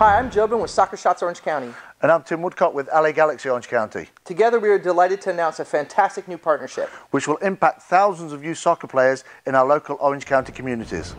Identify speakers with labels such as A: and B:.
A: Hi, I'm Jo-Ben with Soccer Shots Orange County.
B: And I'm Tim Woodcock with LA Galaxy Orange County.
A: Together, we are delighted to announce a fantastic new partnership,
B: which will impact thousands of youth soccer players in our local Orange County communities.